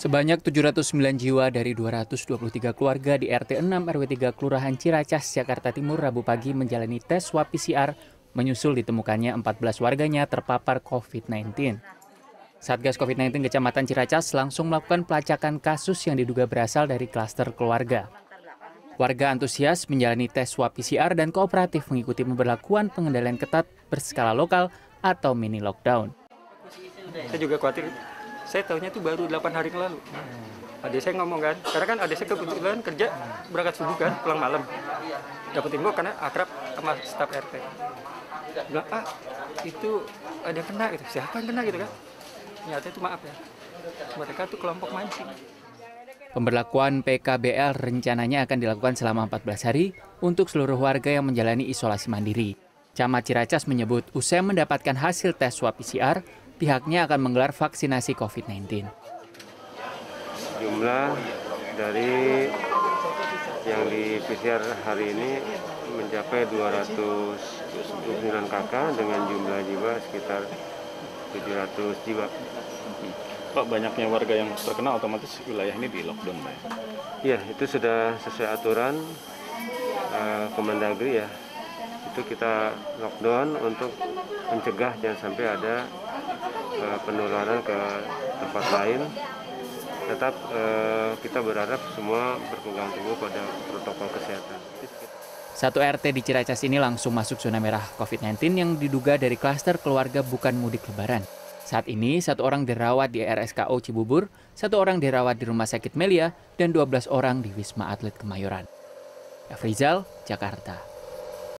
Sebanyak 709 jiwa dari 223 keluarga di RT 6 RW 3 Kelurahan Ciracas, Jakarta Timur Rabu pagi menjalani tes swab PCR menyusul ditemukannya 14 warganya terpapar COVID-19. Satgas COVID-19 Kecamatan Ciracas langsung melakukan pelacakan kasus yang diduga berasal dari klaster keluarga. Warga antusias menjalani tes swab PCR dan kooperatif mengikuti pemberlakuan pengendalian ketat berskala lokal atau mini lockdown. Saya juga khawatir saya tahunya itu baru 8 hari yang lalu. Adik saya ngomong kan, karena kan adik saya kebetulan kerja berangkat subuh kan, pulang malam. Dapat info karena akrab sama staf RT. Bilang, ah itu ada kena gitu, siapa yang kena gitu kan? Ternyata itu maaf ya, mereka tuh kelompok mancing. Pemberlakuan PKBL rencananya akan dilakukan selama 14 hari untuk seluruh warga yang menjalani isolasi mandiri. Camat Ciracas menyebut usai mendapatkan hasil tes swab PCR, pihaknya akan menggelar vaksinasi COVID-19. Jumlah dari yang di PCR hari ini mencapai 229 kakak dengan jumlah jiwa sekitar 700 jiwa. Pak, banyaknya warga yang terkena otomatis wilayah ini di lockdown, Pak? Ya, itu sudah sesuai aturan uh, Kemendagri ya. Itu kita lockdown untuk mencegah jangan sampai ada uh, penularan ke tempat lain. Tetap uh, kita berharap semua berpegang teguh pada protokol kesehatan. Satu RT di Ciracas ini langsung masuk zona merah COVID-19 yang diduga dari klaster keluarga bukan mudik lebaran. Saat ini, satu orang dirawat di RSKO Cibubur, satu orang dirawat di Rumah Sakit Melia, dan 12 orang di Wisma Atlet Kemayoran. Efrizal, Jakarta.